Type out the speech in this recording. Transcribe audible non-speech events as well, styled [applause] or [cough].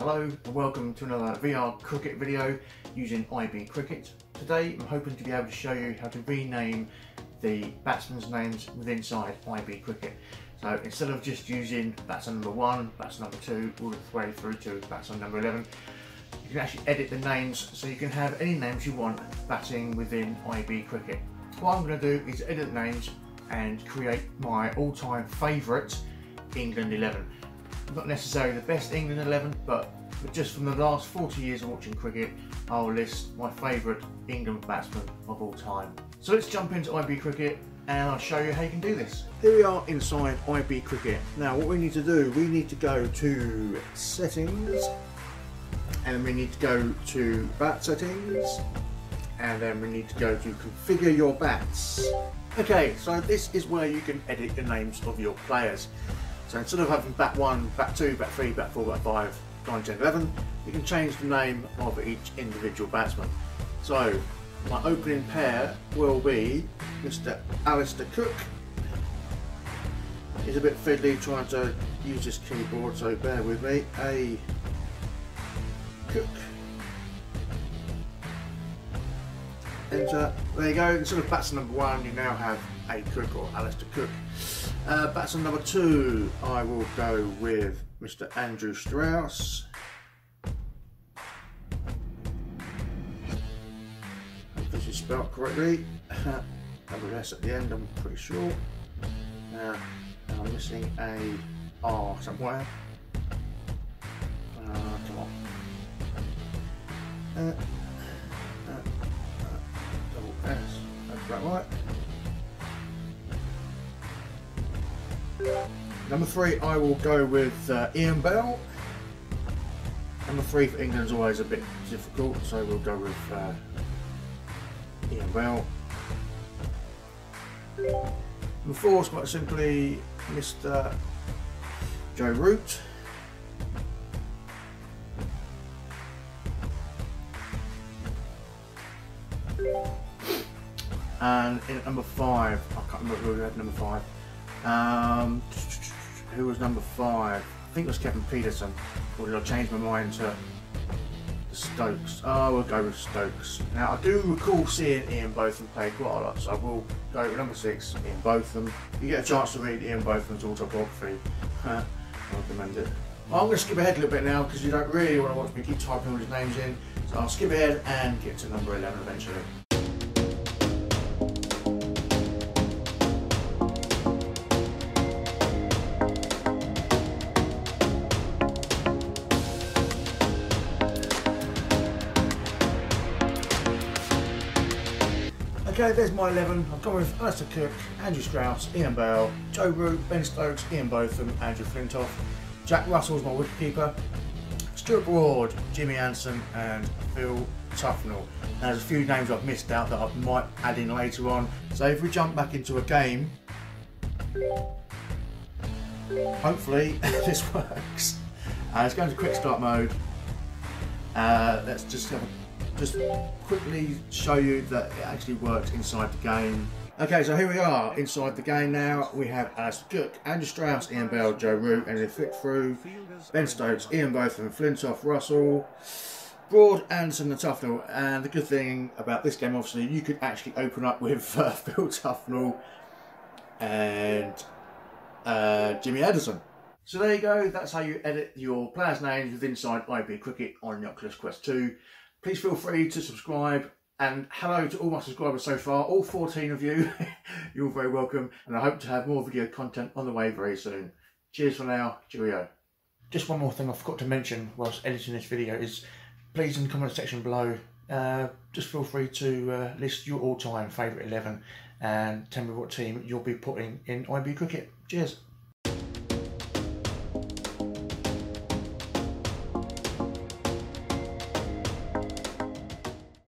Hello and welcome to another VR cricket video using IB Cricket. Today I'm hoping to be able to show you how to rename the batsmen's names within inside IB Cricket. So instead of just using batsman number 1, batsman number 2, all the way through to batsman number 11, you can actually edit the names so you can have any names you want batting within IB Cricket. What I'm going to do is edit the names and create my all-time favourite England 11 not necessarily the best England 11, but, just from the last 40 years of watching cricket, I'll list my favourite England batsmen of all time. So let's jump into IB Cricket and I'll show you how you can do this. Here we are inside IB Cricket. Now what we need to do, we need to go to settings and we need to go to bat settings and then we need to go to configure your bats. Okay, so this is where you can edit the names of your players. So instead of having bat 1, bat 2, bat 3, bat 4, bat 5, 9, 10, 11, you can change the name of each individual batsman. So my opening pair will be Mr Alastair Cook. He's a bit fiddly trying to use this keyboard, so bear with me. A Cook. Enter. There you go. Instead of batsman number one, you now have a Cook or Alastair Cook. Uh, batsman number two, I will go with Mr. Andrew Strauss. This is spelled correctly. [laughs] Double S at the end, I'm pretty sure. Now, I'm missing a R somewhere. Uh, come on. Uh, uh, uh, double S, that's right. Number three, I will go with uh, Ian Bell. Number three for England is always a bit difficult, so we'll go with uh, Ian Bell. Number four is quite simply Mr. Joe Root. And in number five, I can't remember who we had number five. Um, who was number five? I think it was Kevin Pietersen. Or did I change my mind to Stokes? Oh, we'll go with Stokes. Now, I do recall seeing Ian Botham play quite a lot, so I will go with number six, Ian Botham. You get a chance to read Ian Botham's autobiography. [laughs] I recommend it. I'm going to skip ahead a little bit now because you don't really want to watch me keep typing all these names in. So I'll skip ahead and get to number 11 eventually. Okay, there's my 11. I've gone with Alastair Cook, Andrew Strauss, Ian Bell, Joe Root, Ben Stokes, Ian Botham, Andrew Flintoff. Jack Russell's my wicketkeeper. Stuart Broad, Jimmy Anderson, and Phil Tufnell. Now, there's a few names I've missed out that I might add in later on. So if we jump back into a game, hopefully [laughs] this works. Uh, let's go into quick start mode. Uh, let's just have a just quickly show you that it actually works inside the game. Okay, so here we are inside the game now. We have Alastair Cook, Andrew Strauss, Ian Bell, Joe Root, and then flick through Ben Stokes, Ian Botham, Flintoff, Russell, Broad, Anderson, and Tufnell. And the good thing about this game, obviously, you could actually open up with [laughs] uh, Phil Tufnell and uh, Jimmy Anderson. So there you go, that's how you edit your players' names with Inside IB Cricket on the Oculus Quest 2. Please feel free to subscribe and hello to all my subscribers so far, all 14 of you. [laughs] You're very welcome and I hope to have more video content on the way very soon. Cheers for now, cheerio. Just one more thing I forgot to mention whilst editing this video is please in the comment section below uh, just feel free to uh, list your all-time favourite 11 and tell me what team you'll be putting in IB Cricket. Cheers.